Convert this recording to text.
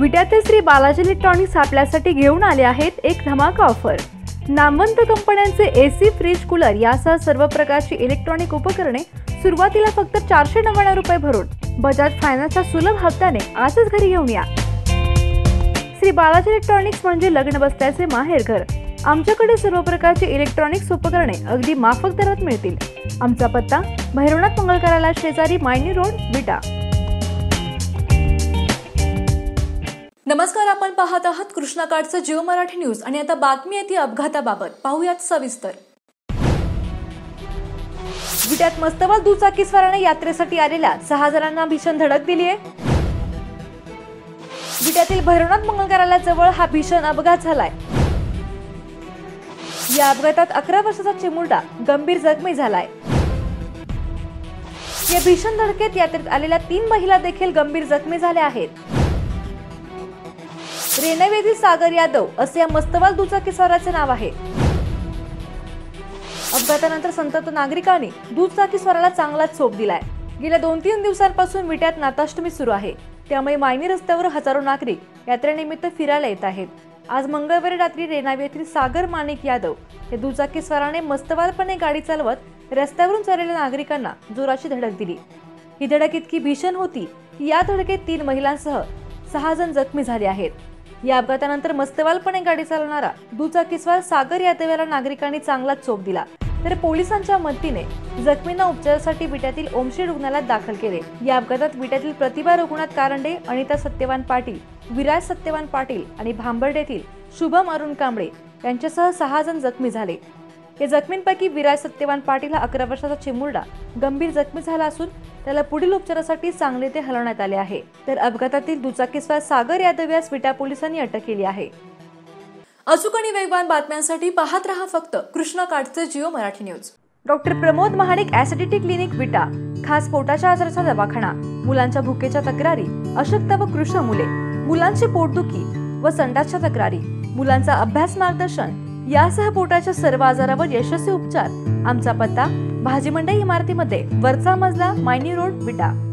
विट्यातील Shri Balaji electronics आपल्यासाठी घेऊन आले आहेत एक धमाका ऑफर नामवंत कंपन्यांचे एसी फ्रीज कूलर यासह सर्व प्रकारची इलेक्ट्रॉनिक उपकरणे सुरुवातीला फक्त चारशे नव्याण्णव रुपये भरून बजाज फायनान्सच्या सुलभ हप्त्याने आजच घरी घेऊन या. श्री बालाजी इलेक्ट्रॉनिक्स म्हणजे लग्न बसल्याचे माहेरघर आमच्याकडे सर्व प्रकारची इलेक्ट्रॉनिक्स उपकरणे अगदी माफक दरात मिळतील. आमचा पत्ता भैरवनाथ मंगल कार्यालय शेजारी मायनी रोड विटा. नमस्कार आपण पाहत आहात कृष्णाकाठचं जिओ मराठी न्यूज. आणि आता बातमी आहे ती अपघाताबाबत. पाहूयात सविस्तर. विट्यात मस्तवाल दुचाकी स्वाराने यात्रेसाठी आलेल्या सहा जणांना भीषण धडक दिली आहे. विट्यातील भैरवनाथ मंगल हा भीषण अपघात झालाय. या अपघातात अकरा वर्षाचा चिमुरडा गंभीर जखमी झालाय. या भीषण धडकेत यात्रेत आलेल्या तीन महिला देखील गंभीर जखमी झाल्या आहेत. रेणवेदी सागर यादव असे या मस्तवाल दुचाकी स्वाराचे नाव आहे. अपघातानंतर संतप्त नागरिकांनी दुचाकी स्वराला चांगलाच चोप दिलाय. गेल्या दोन तीन दिवसांपासून विट्यात नाताष्टमी सुरू आहे. त्यामुळे मायनी रस्त्यावर हजारो नागरिक यात्रेनिमित्त फिरायला येत आहेत. आज मंगळवारी रात्री रेणावी येथील सागर माणिक यादव या दुचाकी स्वराने मस्तवालपणे गाडी चालवत रस्त्यावरून चाललेल्या नागरिकांना जोराची धडक दिली. ही धडक इतकी भीषण होती की या धडकेत तीन महिलांसह सहा जण जखमी झाले आहेत. या अपघातानंतर मस्तवालपणे गाडी चालवणारा दुचाकीस्वार सागर यादव याला नागरिकांनी चांगला चोप दिला. तर पोलिसांच्या मदतीने जखमींना उपचारासाठी विट्यातील ओमश्री रुग्णालयात दाखल केले. या अपघातात विट्यातील प्रतिभा रुग्णात कारंडे अनिता सत्यवान पाटील विराज सत्यवान पाटील आणि भांबर्डेतील शुभम अरुण कांबळे यांच्यासह सहा जण जखमी झाले. या जखमींपैकी विराज सत्यवान पाटील हा अकरा वर्षाचा चिमुरडा. गंभीर जखमी झाला असून त्याला पुढील उपचारासाठी सांगली ते हलवण्यात आले आहे. तर अपघातातील दुचाकीस्वार सागर यादव यास विटा पोलिसांनी अटक केली आहे. अचूक आणि वेगवान बातम्यांसाठी पाहत रहा फक्त Krishna काठचे Jio Marathi news. Doctor Pramod Mahadik acidity clinic Vita. खास पोटाच्या आजाराचा दवाखाना. मुलांच्या भुकेच्या तक्रारी. अशक्त व कृष्ण मुले. मुलांची पोटदुखी व संडासच्या तक्रारी. मुलांचा अभ्यास मार्गदर्शन. यासह पोटाच्या सर्व आजारावर यशस्वी उपचार. आमचा पत्ता भाजीमंडई इमारतीमध्ये वरचा मजला मायनी रोड विटा.